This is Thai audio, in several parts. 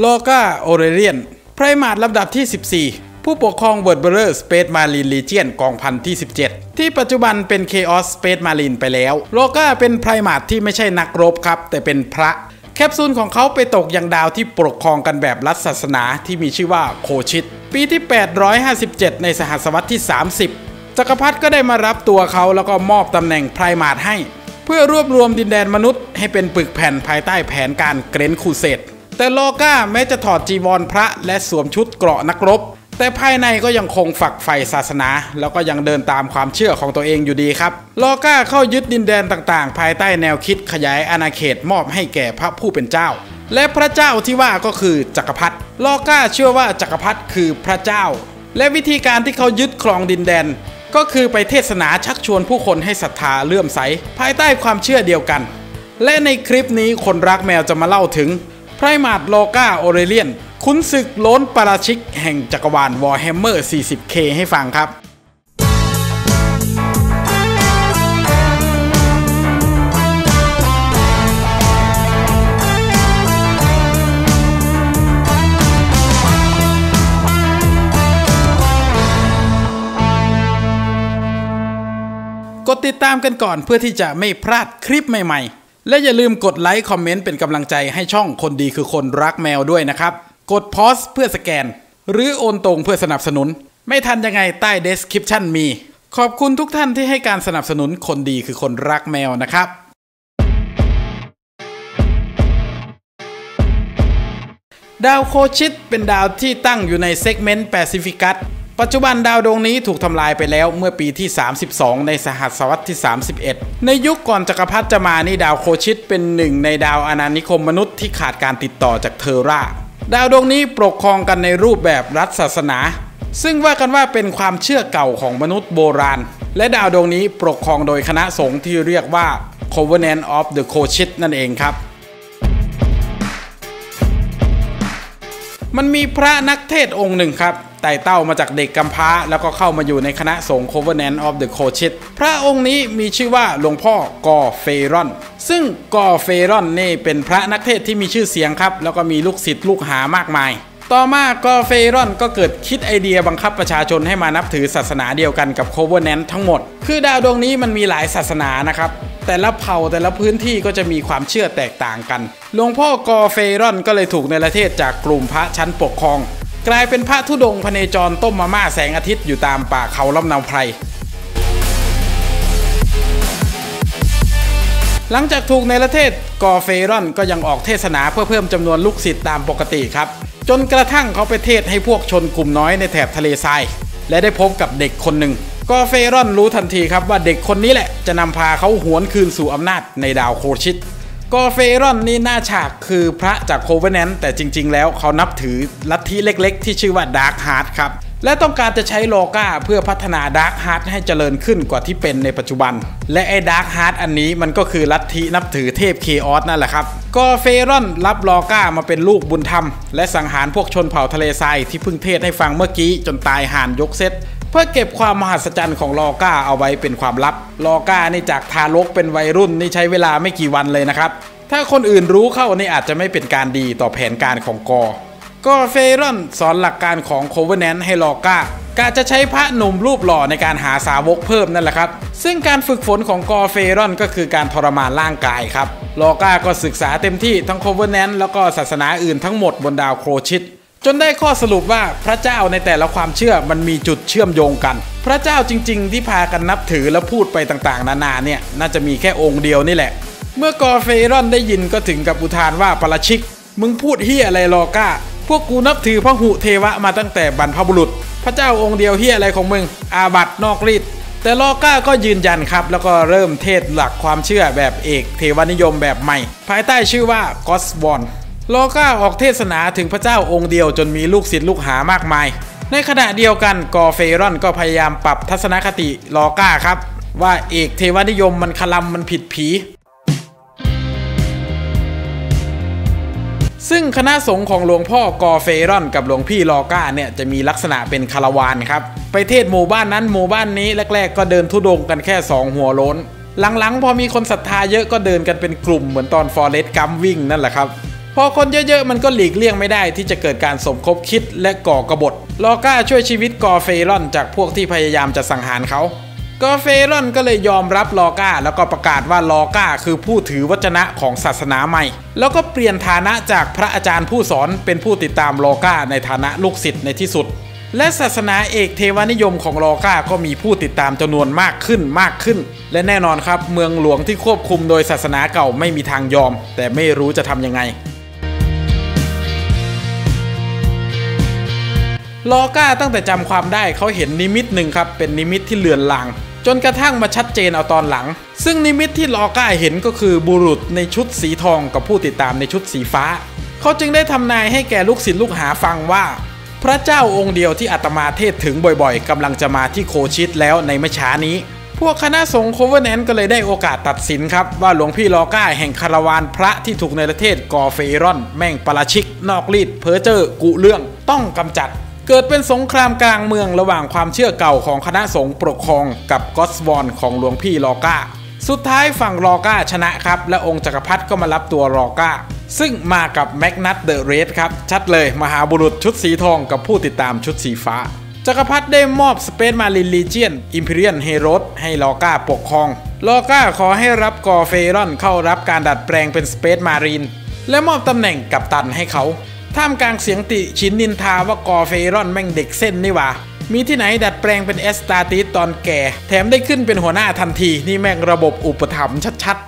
Lorgar Aurelian Primarch ลำดับที่ 14 ผู้ปกครอง Word Bearers Space Marine Legion กองพันที่ 17 ที่ปัจจุบันเป็น Chaos Space Marine ไปแล้ว Lorgar เป็น Primarch ที่ไม่ใช่นักรบครับ แต่เป็นพระ แคปซูลของเขาไปตกยังดาวที่ปกครองกันแบบรัฐศาสนาที่มีชื่อว่าโคชิต ปีที่ 857 ในสหัสวรรษที่ 30 จักรพรรดิก็ได้มารับตัวเขาแล้วก็มอบตำแหน่ง Primarch ให้ เพื่อรวบรวมดินแดนมนุษย์ ให้เป็นปึกแผ่นภายใต้แผนการ Great Crusade แต่โลก้าแม้จะถอดจีวรพระและสวมชุดเกราะนักรบ แต่ภายในก็ยังคงฝักใฝ่ศาสนา แล้วก็ยังเดินตามความเชื่อของตัวเองอยู่ดีครับโลก้าเข้ายึดดินแดนต่างๆ ภายใต้แนวคิดขยายอาณาเขตมอบให้แก่พระผู้เป็นเจ้า และพระเจ้าที่ว่าก็คือจักรพรรดิโลก้าเชื่อว่าจักรพรรดิคือพระเจ้า และวิธีการที่เขายึดครองดินแดน ก็คือไปเทศนาชักชวนผู้คนให้ศรัทธาเลื่อมใส ภายใต้ความเชื่อเดียวกัน และในคลิปนี้คนรักแมวจะมาเล่าถึง Primarch Lorgar Aurelian ขุนศึกโล้นปาราชิกแห่งจักรวาลวอร์แฮมเมอร์ 40K ให้ฟังครับกดติดตามกันก่อนเพื่อที่จะไม่พลาดคลิปใหม่ๆ และอย่าลืมกดไลค์คอมเมนต์เป็นกำลังใจให้ช่องคนดีคือคนรักแมวด้วยนะครับ กด pause เพื่อสแกน หรือโอนตรงเพื่อสนับสนุน ไม่ทันยังไงใต้ description มี ขอบคุณทุกท่านที่ให้การสนับสนุนคนดีคือคนรักแมวนะครับ ดาวโคชิตเป็นดาวที่ตั้งอยู่ใน Segmentum Pacificus ปัจจุบันดาวดวงนี้ถูกทำลายไปแล้วเมื่อปีที่ 32 ในสหัสวรรษที่ 31 ในยุคก่อนจักรพรรดิจะมานี่ดาวโคชิตเป็นหนึ่งในดาวอาณานิคมมนุษย์ที่ขาดการติดต่อจากเทอร่า ดาวดวงนี้ปกครองกันในรูปแบบรัฐศาสนา ซึ่งว่ากันว่าเป็นความเชื่อเก่าของมนุษย์โบราณ และดาวดวงนี้ปกครองโดยคณะสงฆ์ที่เรียกว่า Covenant of the Kochit นั่นเองครับมันมีพระนักเทศน์องค์หนึ่งครับ ไต่เต้ามาจากเด็กกำพร้า แล้วก็เข้ามาอยู่ในคณะสงฆ์ Covenant of the Colchis พระองค์นี้มีชื่อว่าหลวงพ่อ Kor Phaeron ซึ่ง Kor Phaeron นี่เป็นพระนักเทศน์ที่มีชื่อเสียงครับ แล้วก็มีลูกศิษย์ลูกหามากมาย ต่อมา Kor Phaeron ก็เกิดคิดไอเดียบังคับประชาชนให้มานับถือศาสนาเดียวกันกับ Covenant ทั้งหมด คือดาวดวงนี้มันมีหลายศาสนานะครับแต่ละเผ่าแต่ละพื้นที่ก็จะมีความเชื่อแตกต่างกัน หลวงพ่อ Kor Phaeron ก็เลยถูกเนรเทศจากกลุ่มพระชั้นปกครอง กลายเป็นพระธุดงค์พเนจรต้มมาม่าแสงอาทิตย์อยู่ตามป่าเขาลำเนาไพร หลังจากถูกเนรเทศ Kor Phaeron ก็ยังออกเทศนาเพื่อเพิ่มจำนวนลูกศิษย์ตามปกติครับ จนกระทั่งเขาไปเทศน์ให้พวกชนกลุ่มน้อยในแถบทะเลทราย และได้พบกับเด็กคนหนึ่ง Kor Phaeron รู้ทันทีครับว่าเด็กคนนี้แหละจะนำพาเขาหวนคืนสู่อำนาจในดาวโคชิต กอเฟรอนนี่หน้าฉากคือพระจาก Covenant แต่จริง ๆ แล้วเขานับถือลัทธิเล็กๆ ที่ชื่อว่า Dark Heart ครับ และต้องการจะใช้โลกาเพื่อพัฒนา Dark Heart ให้เจริญขึ้นกว่าที่เป็นในปัจจุบัน และไอ้ Dark Heart อันนี้มันก็คือลัทธินับถือเทพ Chaos นั่นแหละครับกอเฟรอนรับโลกามาเป็นลูกบุญธรรม และสังหารพวกชนเผ่าทะเลทรายที่เพิ่งเทศให้ฟังเมื่อกี้จนตายห่านยกเซต เพื่อเก็บความมหัศจรรย์ของลอก้าเอาไว้เป็นความลับ ลอก้านี่จากทารกเป็นวัยรุ่นนี่ใช้เวลาไม่กี่วันเลยนะครับ ถ้าคนอื่นรู้เข้านี่อาจจะไม่เป็นการดีต่อแผนการของกอเฟรอน กอเฟรอนสอนหลักการของ Covenant ให้ลอก้ากะจะใช้พระหนุ่มรูปหล่อในการหาสาวกเพิ่มนั่นแหละครับ ซึ่งการฝึกฝนของกอเฟรอนก็คือการทรมานร่างกายครับ ลอก้าก็ศึกษาเต็มที่ทั้ง Covenant แล้วก็ศาสนาอื่นทั้งหมดบนดาวโคชิต จนได้ข้อสรุปว่าพระเจ้าในแต่ละความเชื่อมันมีจุดเชื่อมโยงกัน พระเจ้าจริง ๆ ที่พากันนับถือและพูดไปต่างๆ นานาเนี่ยน่าจะมีแค่องค์เดียวนี่แหละ เมื่อกอเฟรอนได้ยินก็ถึงกับอุทานว่าปราชิก มึงพูดเฮียอะไรลอก้า พวกกูนับถือพระหุเทวะมาตั้งแต่บรรพบุรุษ พระเจ้าองค์เดียวเฮียอะไรของมึง อาบัตนอกรีดแต่ลอก้าก็ยืนยันครับ แล้วก็เริ่มเทศหลักความเชื่อแบบเอกเทวนิยมแบบใหม่ ภายใต้ชื่อว่ากอสบอน โลก้าออกเทศนาถึงพระเจ้าองค์เดียวจนมีลูกศิษย์ลูกหามากมาย ในขณะเดียวกันกอเฟรอนก็พยายามปรับทัศนคติลอก้าครับ ว่าเอกเทวนิยมมันขะลำมันผิดผี ซึ่งคณะสงฆ์ของหลวงพ่อกอเฟรอนกับหลวงพี่ลอก้าเนี่ยจะมีลักษณะเป็นคาราวานครับ ไปเทศหมู่บ้านนั้นหมู่บ้านนี้แรก ๆ ก็เดินธุดงค์กันแค่ 2 หัวโล้น หลังๆ พอมีคนศรัทธาเยอะก็เดินกันเป็นกลุ่มเหมือนตอน Forrest Gump วิ่งนั่นแหละครับ พอคนเยอะๆ มันก็หลีกเลี่ยงไม่ได้ที่จะเกิดการสมคบคิดและก่อกบฏลอก้าช่วยชีวิตกอเฟรอนจากพวกที่พยายามจะสังหารเขากอเฟรอนก็เลยยอมรับลอก้า แล้วก็ประกาศว่าลอก้าคือผู้ถือวจนะของศาสนาใหม่ แล้วก็เปลี่ยนฐานะจากพระอาจารย์ผู้สอนเป็นผู้ติดตามลอก้าในฐานะลูกศิษย์ในที่สุด และศาสนาเอกเทวนิยมของลอก้าก็มีผู้ติดตามจำนวนมากขึ้นมากขึ้น และแน่นอนครับเมืองหลวงที่ควบคุมโดยศาสนาเก่าไม่มีทางยอม แต่ไม่รู้จะทำยังไง ลอก้าตั้งแต่จำความได้เขาเห็นนิมิตหนึ่งครับ เป็นนิมิตที่เลือนลาง จนกระทั่งมาชัดเจนเอาตอนหลัง ซึ่งนิมิตที่ลอก้าเห็นก็คือบุรุษในชุดสีทองกับผู้ติดตามในชุดสีฟ้า เขาจึงได้ทำนายให้แก่ลูกศิษย์ลูกหาฟังว่า พระเจ้าองค์เดียวที่อาตมาเทศถึงบ่อยๆกำลังจะมาที่โคชิตแล้วในไม่ช้านี้ พวกคณะสงฆ์ Covenant ก็เลยได้โอกาสตัดสินครับว่าหลวงพี่ลอก้าแห่งคาราวานพระที่ถูกเนรเทศกอเฟรอน แม่งปาราชิก นอกรีตเพ้อเจ้อกุเรื่องต้องกำจัด เกิดเป็นสงครามกลางเมืองระหว่างความเชื่อเก่าของคณะสงฆ์ปกครองกับ Godsworn ของหลวงพี่ลอก้า สุดท้ายฝั่งลอก้าชนะครับ และองค์จักรพรรดิก็มารับตัวลอก้า ซึ่งมากับ Magnus the Red ครับ ชัดเลยมหาบุรุษชุดสีทองกับผู้ติดตามชุดสีฟ้า จักรพรรดิได้มอบ Space Marine Legion Imperial Heralds ให้ลอก้าปกครองลอก้าขอให้รับกอเฟรอนเข้ารับการดัดแปลงเป็น Space Marineและมอบตำแหน่งกัปตันให้เขา ท่ามกลางเสียงติฉินนินทาว่ากอเฟรอนแม่งเด็กเส้นนี่หว่า มีที่ไหนดัดแปลงเป็น Astartes ตอนแก่ แถมได้ขึ้นเป็นหัวหน้าทันที นี่แม่งระบบอุปถัมภ์ชัดๆ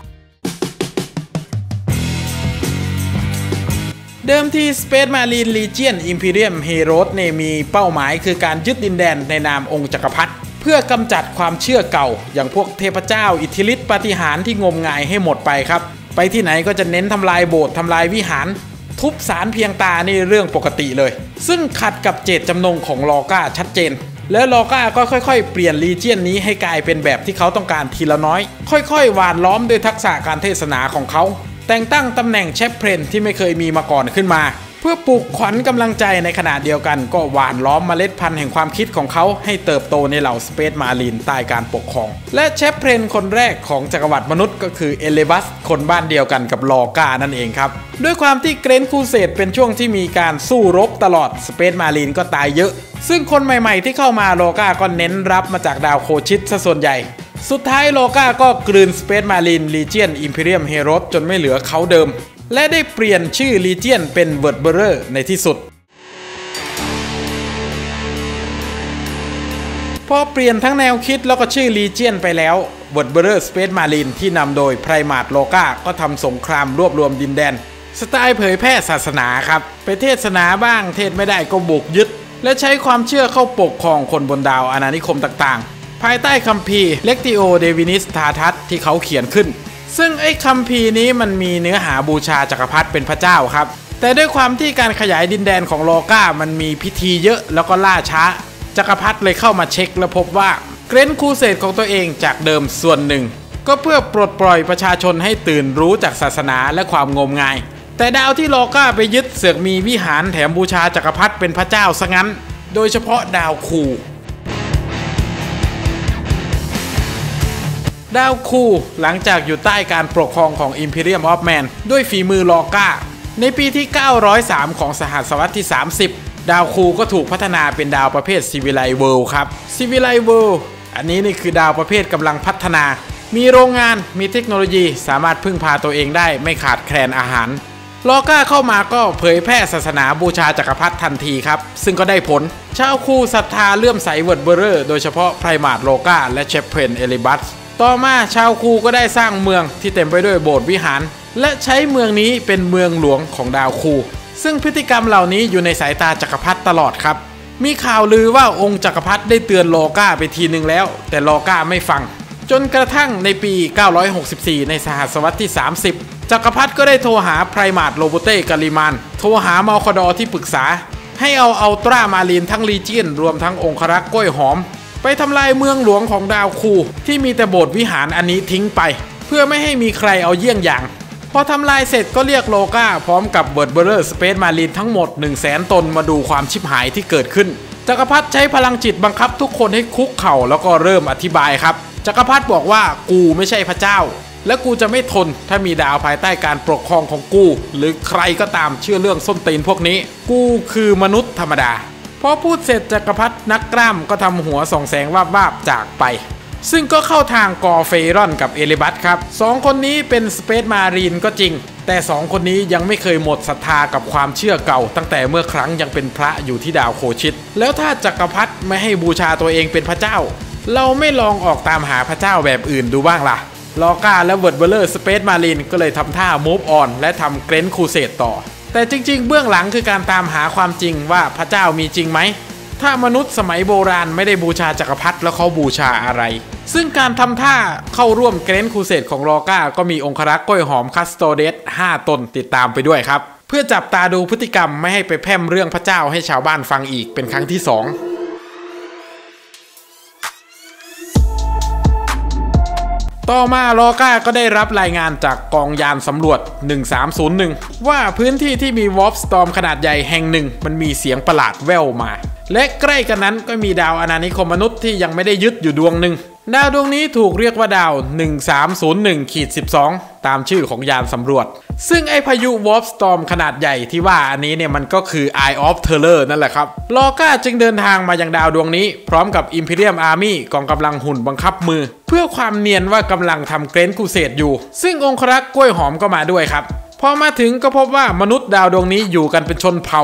เดิมที่ Space Marine Legion Imperial Heralds เนี่ยมีเป้าหมายคือการยึดดินแดนในนามองค์จักรพรรดิเพื่อกำจัดความเชื่อเก่า อย่างพวกเทพเจ้าอิทธิฤทธิ์ปาฏิหาริย์ที่งมงายให้หมดไปครับ ไปที่ไหนก็จะเน้นทำลายโบสถ์ทำลายวิหาร ทุบศาลเพียงตานี่เรื่องปกติเลย ซึ่งขัดกับเจตจำนงของลอก้าชัดเจน แล้วลอก้าก็ค่อยๆ เปลี่ยน Legion นี้ให้กลายเป็นแบบที่เขาต้องการทีละน้อย ค่อยๆ หว่านล้อมด้วยทักษะการเทศนาของเขา แต่งตั้งตำแหน่ง Chaplain ที่ไม่เคยมีมาก่อนขึ้นมา เพื่อปลุกขวัญกำลังใจในขณะเดียวกัน ก็หว่านล้อมเมล็ดพันธุ์แห่งความคิดของเขาให้เติบโตในเหล่า Space Marine ใต้การปกครอง และ Chaplain คนแรกของจักรวรรดิมนุษย์ก็คือเอเรบัสคนบ้านเดียวกันกับลอกานั่นเองครับ ด้วยความที่ Great Crusade เป็นช่วงที่มีการสู้รบตลอด Space Marine ก็ตายเยอะ ซึ่งคนใหม่ๆ ที่เข้ามาโลกาก็เน้นรับมาจากดาวโคชิตซะส่วนใหญ่สุดท้ายโลกาก็กลืน Space Marine Legion Imperial Heralds จนไม่เหลือเค้าเดิม และได้เปลี่ยนชื่อ Legion เป็น w o r d b e a r e r ในที่สุด พอเปลี่ยนทั้งแนวคิดแล้วก็ชื่อ Legion ไปแล้ว w o r d b e a r e r Space Marine ที่นำโดย Primarch โลกาก็ทำสงครามรวบรวมดินแดน สไตล์เผยแพร่ศาสนาครับ ไปเทศนาบ้างเทศไม่ได้ก็บุกยึด และใช้ความเชื่อเข้าปกครองคนบนดาวอาณานิคมต่างๆ ภายใต้คัมภีร์ Lectitio Divinitatus ที่เขาเขียนขึ้น ซึ่งไอ้คัมภีร์นี้มันมีเนื้อหาบูชาจักรพรรดิเป็นพระเจ้าครับ แต่ด้วยความที่การขยายดินแดนของโลกามันมีพิธีเยอะแล้วก็ล่าช้า จักรพรรดิเลยเข้ามาเช็คและพบว่าเกรนคูเซตของตัวเองจากเดิมส่วนหนึ่ง ก็เพื่อปลดปล่อยประชาชนให้ตื่นรู้จากศาสนาและความงมงาย แต่ดาวที่โลกาไปยึดเสือกมีวิหารแถมบูชาจักรพรรดิเป็นพระเจ้าซะงั้น โดยเฉพาะดาวคู ดาวคูหลังจากอยู่ใต้การปกครองของ Imperium of Man ด้วยฝีมือลอกาในปีที่ 903 ของสหัสวรรษที่ 30 ดาวคูก็ถูกพัฒนาเป็นดาวประเภท Civilize World ครับ Civilize World อันนี้นี่คือดาวประเภทกำลังพัฒนา มีโรงงานมีเทคโนโลยีสามารถพึ่งพาตัวเองได้ไม่ขาดแคลนอาหารลอก้าเข้ามาก็เผยแพร่ศาสนาบูชาจักรพรรดิทันทีครับ ซึ่งก็ได้ผล ชาวคูศรัทธาเลื่อมใส Word Bearer โดยเฉพาะ Primarch โลกาและ Chaplain เอเรบัส ต่อมาชาวคูก็ได้สร้างเมืองที่เต็มไปด้วยโบสถ์วิหาร และใช้เมืองนี้เป็นเมืองหลวงของดาวคู ซึ่งพฤติกรรมเหล่านี้อยู่ในสายตาจักรพรรดิตลอดครับ มีข่าวลือว่าองค์จักรพรรดิได้เตือนโลกาไปทีหนึ่งแล้ว แต่โลกาไม่ฟัง จนกระทั่งในปี 964 ในสหัสวรรษที่ 30 จักรพรรดิก็ได้โทรหาไพรมาดโลโบเต้กาลิมานโทรหามาคอดอที่ปรึกษา ให้เอาเอาตรามาลีนทั้งลีเจียนรวมทั้งองครักษ์กล้วยหอม ไปทำลายเมืองหลวงของดาวคู ที่มีแต่โบสถ์วิหารอันนี้ทิ้งไป เพื่อไม่ให้มีใครเอาเยี่ยงอย่าง พอทำลายเสร็จก็เรียกโลกาพร้อมกับ Word Bearer Space Marine ทั้งหมด 1 0 0 0 0แสนตนมาดูความชิบหายที่เกิดขึ้นจักรพรรดิใช้พลังจิตบังคับทุกคนให้คุกเข่าแล้วก็เริ่มอธิบายครับจักรพรรดิบอกว่ากูไม่ใช่พระเจ้า และกูจะไม่ทนถ้ามีดาวภายใต้การปกครองของกู หรือใครก็ตามเชื่อเรื่องส้นตีนพวกนี้ กูคือมนุษย์ธรรมดา อพูดเสร็จจักรพรรดินักกล้ามก็ทำหัวส่องแสงวาบวาบจากไป ซึ่งก็เข้าทางกอเฟรอนกับเอเรบัสครับสองคนนี้เป็น Space Marine ก็จริง แต่สองคนนี้ยังไม่เคยหมดศรัทธากับความเชื่อเก่า ตั้งแต่เมื่อครั้งยังเป็นพระอยู่ที่ดาวโคลคิส แล้วถ้าจักรพรรดิไม่ให้บูชาตัวเองเป็นพระเจ้า เราไม่ลองออกตามหาพระเจ้าแบบอื่นดูบ้างล่ะลอก้าและ Word Bearers Space Marine ก็เลยทำท่า move on และทำ Great Crusade ต่อ แต่จริง ๆ เบื้องหลังคือการตามหาความจริงว่าพระเจ้ามีจริงไหม ถ้ามนุษย์สมัยโบราณไม่ได้บูชาจักรพรรดิแล้วเขาบูชาอะไร ซึ่งการทำท่าเข้าร่วมเกรนคูเซตของรอก้า ก็มีองครักษ์ก้อยหอมคัสโตเดส5ตนติดตามไปด้วยครับ เพื่อจับตาดูพฤติกรรมไม่ให้ไปแพร่เรื่องพระเจ้าให้ชาวบ้านฟังอีกเป็นครั้งที่ 2 ต่อมาลอก้าก็ได้รับรายงานจากกองยานสำรวจ 1301 ว่าพื้นที่ที่มี Warp Storm ขนาดใหญ่แห่งหนึ่ง มันมีเสียงประหลาดแว่วมา และใกล้กันนั้นก็มีดาวอาณานิคมมนุษย์ที่ยังไม่ได้ยึดอยู่ดวงหนึ่งดาวดวงนี้ถูกเรียกว่าดาว 1301ขีด12 ตามชื่อของยานสำรวจ ซึ่งไอพายุ Warp Storm ขนาดใหญ่ที่ว่าอันนี้เนี่ยมันก็คือ Eye of Terror นั่นแหละครับลอก้าจึงเดินทางมายังดาวดวงนี้ พร้อมกับ Imperial Army กองกำลังหุ่นบังคับมือ เพื่อความเนียนว่ากำลังทำ Great Crusade อยู่ ซึ่งองครักษ์กล้วยหอมก็มาด้วยครับพอมาถึงก็พบว่ามนุษย์ดาวดวงนี้อยู่กันเป็นชนเผ่า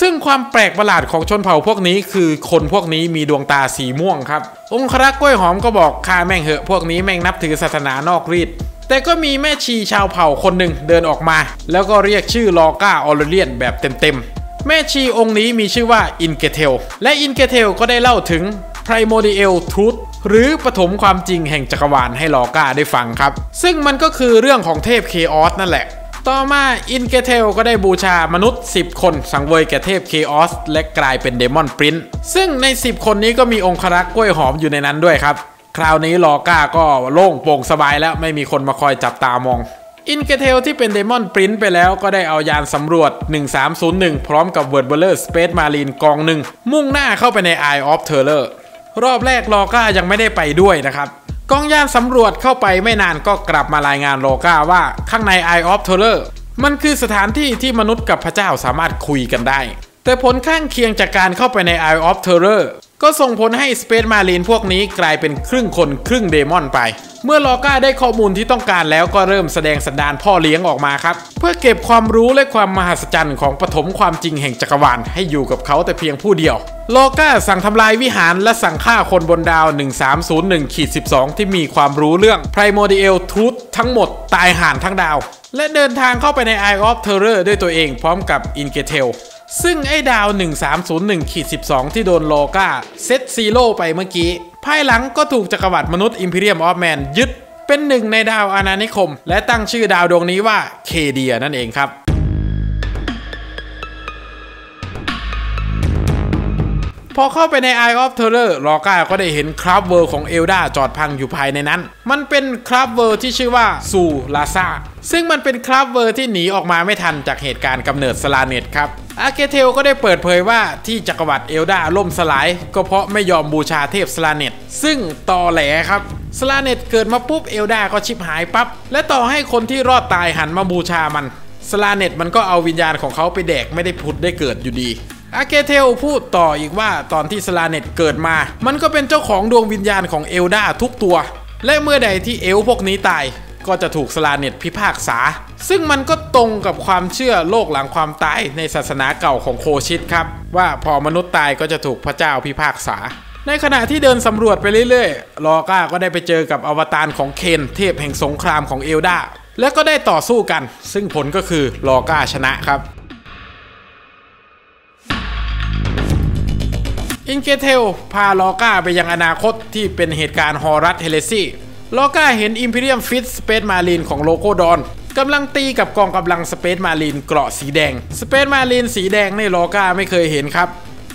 ซึ่งความแปลกประหลาดของชนเผ่าพวกนี้คือคนพวกนี้มีดวงตาสีม่วงครับ องครักษ์กล้วยหอมก็บอกข้าแม่งเหอะพวกนี้แม่งนับถือศาสนานอกรีดแต่ก็มีแม่ชีชาวเผ่าคนหนึ่งเดินออกมา แล้วก็เรียกชื่อลอก้าออลเลียนแบบเต็มๆ แม่ชีองค์นี้มีชื่อว่าอินเกเทล และอินเกเทลก็ได้เล่าถึง Primordial Truth หรือปฐมความจริงแห่งจักรวาลให้ลอก้าได้ฟังครับ ซึ่งมันก็คือเรื่องของเทพ Chaos นั่นแหละ ต่อมาอินเกเทลก็ได้บูชามนุษย์ 10 คนสังเวยแก่เทพ Chaos และกลายเป็น Daemon Prince ซึ่งใน 10 คนนี้ก็มีองครักษ์กล้วยหอมอยู่ในนั้นด้วยครับ คราวนี้ลอก้าก็โล่งโปร่งสบายแล้วไม่มีคนมาคอยจับตามองอินเกเทลที่เป็น Daemon Prince ไปแล้วก็ได้เอายานสำรวจ 1301 พร้อมกับ Word Bearers Space Marine กองหนึ่งมุ่งหน้าเข้าไปใน Eye of Terror รอบแรกลอก้ายังไม่ได้ไปด้วยนะครับ กองยานสำรวจเข้าไปไม่นานก็กลับมารายงานโลกาว่าข้างใน Eye of Terror มันคือสถานที่ที่มนุษย์กับพระเจ้าสามารถคุยกันได้ แต่ผลข้างเคียงจากการเข้าไปใน Eye of Terror ก็ส่งผลให้ Space Marine พวกนี้กลายเป็นครึ่งคนครึ่งเดมอนไป เมื่อลอก้าได้ข้อมูลที่ต้องการแล้วก็เริ่มแสดงสันดานพ่อเลี้ยงออกมาครับ เพื่อเก็บความรู้และความมหัศจรรย์ของปฐมความจริงแห่งจักรวาลให้อยู่กับเขาแต่เพียงผู้เดียวลอก้าสั่งทำลายวิหารและสั่งฆ่าคนบนดาว 1301ขีด12 ที่มีความรู้เรื่อง Primordial Truth ทั้งหมดตายห่านทั้งดาว และเดินทางเข้าไปใน Eye of Terror ด้วยตัวเองพร้อมกับ i n g e t e l ซึ่งไอ้ดาว 1301ขีด12 ที่โดนลอก้า set zero ไปเมื่อกี้ ภายหลังก็ถูกจักรวรรดิมนุษย์ Imperium of Man ยึดเป็นหนึ่งในดาวอาณานิคม และตั้งชื่อดาวดวงนี้ว่าเคเดียนั่นเองครับ พอเข้าไปใน Eye of Terror ลอก้าก็ได้เห็น Craftworld ของ Eldar จอดพังอยู่ภายในนั้น มันเป็น Craftworld ที่ชื่อว่าซูลาซาซึ่งมันเป็น Craftworld ที่หนีออกมาไม่ทันจากเหตุการณ์กำเนิดสลาเนชครับอินเกเทลก็ได้เปิดเผยว่าที่จักรวรรดิ Eldar ล่มสลาย ก็เพราะไม่ยอมบูชาเทพสลาเนชซึ่งตอแหลครับสลาเนชเกิดมาปุ๊บ Eldar ก็ชิบหายปั๊บและต่อให้คนที่รอดตายหันมาบูชามันสลาเนชมันก็เอาวิญญาณของเขาไปแดกไม่ได้ผุดได้เกิดอยู่ดี อินเกเทลพูดต่ออีกว่าตอนที่สลาเนชเกิดมา มันก็เป็นเจ้าของดวงวิญญาณของ Eldar ทุกตัว และเมื่อใดที่เอลพวกนี้ตาย ก็จะถูกสลาเนชพิพากษา ซึ่งมันก็ตรงกับความเชื่อโลกหลังความตายในศาสนาเก่าของโคชิสครับ ว่าพอมนุษย์ตายก็จะถูกพระเจ้าพิพากษา ในขณะที่เดินสำรวจไปเรื่อยๆ ลอก้าก็ได้ไปเจอกับอวตารของเคนเทพแห่งสงครามของ Eldar และก็ได้ต่อสู้กัน ซึ่งผลก็คือลอก้าชนะครับ อินเกเทลพาลอก้าไปยังอนาคตที่เป็นเหตุการณ์ Horus Heresy ลอก้าเห็น Imperial Fists Space Marine ของโรกัลดอร์นกำลังตีกับกองกำลัง Space Marine เกราะสีแดง Space Marine สีแดงนี่ลอก้าไม่เคยเห็นครับ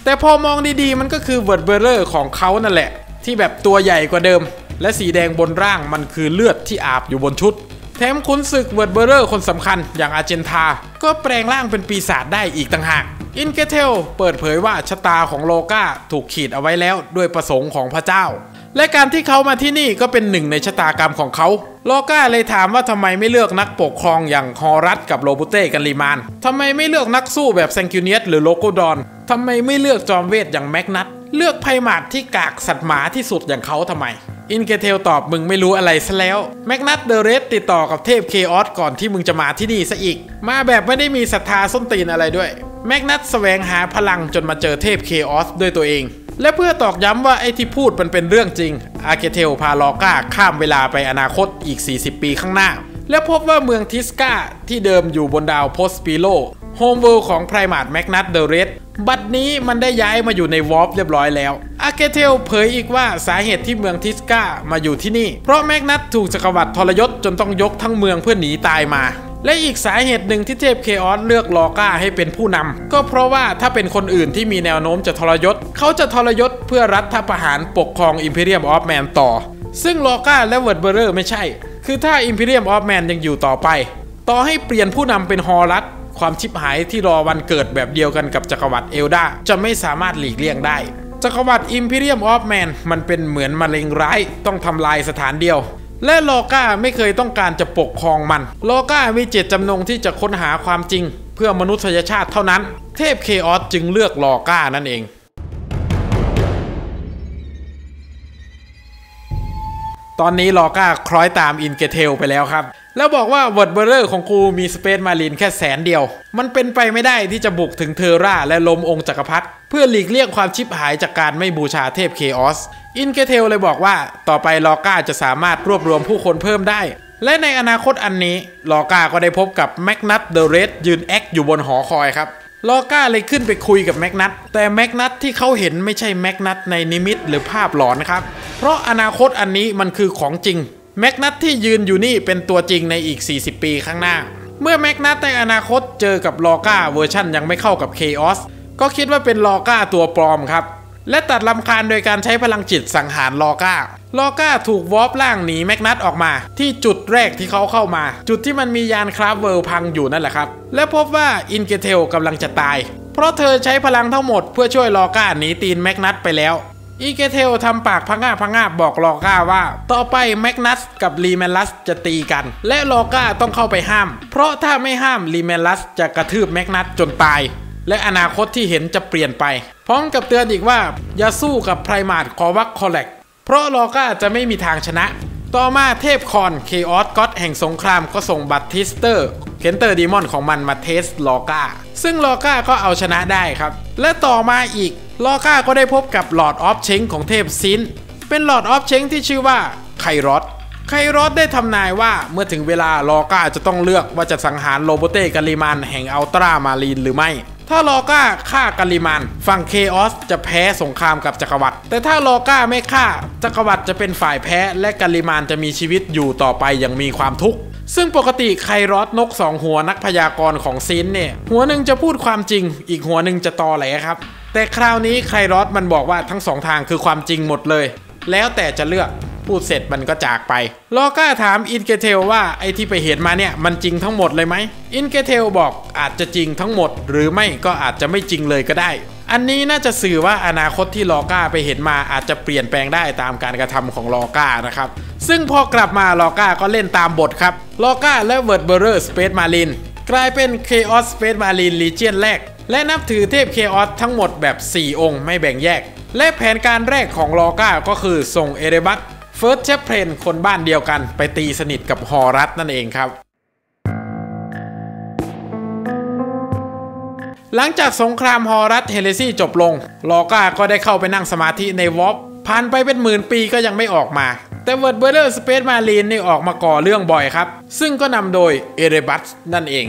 แต่พอมองดีๆ มันก็คือ Word Bearers ของเขานั่นแหละ ที่แบบตัวใหญ่กว่าเดิม และสีแดงบนร่างมันคือเลือดที่อาบอยู่บนชุด แถมขุนศึก Word Bearers คนสำคัญอย่างอาเจนตาก็แปลงร่างเป็นปีศาจได้อีกต่างหาก อินเกเทลเปิดเผยว่าชะตาของลอก้าถูกขีดเอาไว้แล้วด้วยประสงค์ของพระเจ้า และการที่เขามาที่นี่ก็เป็นหนึ่งในชะตากรรมของเขา ลอก้าเลยถามว่าทำไมไม่เลือกนักปกครองอย่างฮอรัสกับโรบูเต้กันลีมานทำไมไม่เลือกนักสู้แบบแซงคิวเนียสหรือโรกัลดอร์นทำไมไม่เลือกจอมเวทอย่างแม็กนัสเลือก Primarch ที่กากสัตว์หมาที่สุดอย่างเขาทำไม อินเกเทลตอบมึงไม่รู้อะไรซะแล้ว Magnus the Red ติดต่อกับเทพ Chaos ก่อนที่มึงจะมาที่นี่ซะอีก มาแบบไม่ได้มีศรัทธาส้นตีนอะไรด้วย แมกนัสแสวงหาพลังจนมาเจอเทพ Chaos ด้วยตัวเอง และเพื่อตอกย้ำว่าไอ้ที่พูดมันเป็นเรื่องจริง อินเกเทลพาลอก้าข้ามเวลาไปอนาคตอีก 40 ปีข้างหน้า และพบว่าเมืองทิสกาที่เดิมอยู่บนดาวพรอสเพโร Homeworld ของ Primarch Magnus the Red บัดนี้มันได้ย้ายมาอยู่ใน Warp เรียบร้อยแล้ว อินเกเทลเผยอีกว่าสาเหตุที่เมืองทิสกามาอยู่ที่นี่ เพราะแมกนัสถูกจักรวรรดิทรยศจนต้องยกทั้งเมืองเพื่อหนีตายมา และอีกสาเหตุหนึ่งที่เทพ Chaos เลือกลอก้าให้เป็นผู้นำก็เพราะว่าถ้าเป็นคนอื่นที่มีแนวโน้มจะทรยศ เขาจะทรยศเพื่อรัฐประหารปกครอง Imperium of Man ต่อ ซึ่งลอก้าและ Word Bearers ไม่ใช่ คือถ้า Imperium of Man ยังอยู่ต่อไป ต่อให้เปลี่ยนผู้นำเป็นฮอรัส ความชิบหายที่รอวันเกิดแบบเดียวกันกับจักรวรรดิ Eldar จะไม่สามารถหลีกเลี่ยงได้ จักรวรรดิ Imperium of Man มันเป็นเหมือนมะเร็งร้ายต้องทำลายสถานเดียว และลอก้าไม่เคยต้องการจะปกครองมัน ลอก้ามีเจตจำนงที่จะค้นหาความจริง เพื่อมนุษยชาติเท่านั้น เทพ Chaos จึงเลือกลอก้านั่นเองตอนนี้ลอก้าคล้อยตามอินเกเทลไปแล้วครับ แล้วบอกว่า Word Bearers ของกูมี Space Marine แค่แสนเดียว มันเป็นไปไม่ได้ที่จะบุกถึงเทอร่าและล้มองค์จักรพรรดิเพื่อหลีกเลี่ยงความชิบหายจากการไม่บูชาเทพ Chaos อินเกเทลเลยบอกว่าต่อไปลอก้าจะสามารถรวบรวมผู้คนเพิ่มได้ และในอนาคตอันนี้ลอก้าก็ได้พบกับ Magnus the Red ยืนแอคอยู่บนหอคอยครับลอก้าเลยขึ้นไปคุยกับแมกนัสแต่แมกนัสที่เขาเห็นไม่ใช่แมกนัสในนิมิตหรือภาพหลอนนะครับ เพราะอนาคตอันนี้มันคือของจริง แมกนัสที่ยืนอยู่นี่เป็นตัวจริงในอีก 40 ปีข้างหน้า เมื่อแมกนัสในอนาคตเจอกับลอก้าเวอร์ชั่นยังไม่เข้ากับ Chaos ก็คิดว่าเป็นลอก้าตัวปลอมครับ และตัดรำคาญโดยการใช้พลังจิตสังหารลอก้าลอก้าถูก warp ร่างหนีแมกนัสออกมา ที่จุดแรกที่เขาเข้ามา จุดที่มันมียาน Craftworld พังอยู่นั่นแหละครับ และพบว่าอินเกเทลกำลังจะตาย เพราะเธอใช้พลังทั้งหมดเพื่อช่วยลอก้าหนีตีนแมกนัสไปแล้ว อินเกเทลทำปากพะงาบพะงาบบอกลอก้าว่า ต่อไปแมกนัสกับรีแมนลัสจะตีกัน และลอก้าต้องเข้าไปห้าม เพราะถ้าไม่ห้ามรีแมนลัสจะกระทืบแมกนัสจนตาย และอนาคตที่เห็นจะเปลี่ยนไป พร้อมกับเตือนอีกว่า อย่าสู้กับ Primarch คอร์วัสคอแรกซ์เพราะลอก้าจะไม่มีทางชนะ ต่อมาเทพคอร์น Chaos God แห่งสงครามก็ส่ง Bloodthirster Greater Daemon ของมันมา test ลอก้าซึ่งลอก้าก็เอาชนะได้ครับ และต่อมาอีกลอก้าก็ได้พบกับ Lord of Change ของเทพซีนช์เป็น Lord of Change ที่ชื่อว่าไครอสไครอสได้ทำนายว่าเมื่อถึงเวลาลอก้าจะต้องเลือกว่าจะสังหารโรโบเตกิลลิแมนแห่ง Ultramarine หรือไม่ ถ้าลอก้าฆ่ากิลลิแมนฝั่ง Chaos จะแพ้สงครามกับจักรวรรดิแต่ถ้าลอก้าไม่ฆ่า จักรวรรดิจะเป็นฝ่ายแพ้และกิลลิแมนจะมีชีวิตอยู่ต่อไปอย่างมีความทุกข์ซึ่งปกติไครอสนกสองหัวนักพยากรณ์ของซีนช์เนี่ย หัวหนึ่งจะพูดความจริง อีกหัวหนึ่งจะตอแหลครับ แต่คราวนี้ไครอสมันบอกว่าทั้งสองทางคือความจริงหมดเลย แล้วแต่จะเลือก พูดเสร็จมันก็จากไปลอก้าถามอินเกเทลว่าไอที่ไปเห็นมาเนี่ยมันจริงทั้งหมดเลยไหมอินเกเทลบอกอาจจะจริงทั้งหมด หรือไม่ก็อาจจะไม่จริงเลยก็ได้ อันนี้น่าจะสื่อว่าอนาคตที่ลอก้าไปเห็นมาอาจจะเปลี่ยนแปลงได้ตามการกระทำของลอก้านะครับซึ่งพอกลับมาลอก้าก็เล่นตามบทครับลอก้าและ Word Bearers Space Marine กลายเป็น Chaos Space Marine Legion แรก และนับถือเทพ Chaos ทั้งหมดแบบ 4 องค์ไม่แบ่งแยก และแผนการแรกของลอก้าก็คือส่งเอเรบัส First Chaplain คนบ้านเดียวกัน ไปตีสนิทกับฮอรัสนั่นเองครับ หลังจากสงคราม Horus Heresy จบลง ลอก้าก็ได้เข้าไปนั่งสมาธิใน warpผ่านไปเป็นหมื่นปีก็ยังไม่ออกมา แต่เวิร์ดเบอร์เ r อร์สเปซมารีนนี่ออกมาก่อเรื่องบ่อยครับ ซึ่งก็นำโดยเอเรบัสนั่นเอง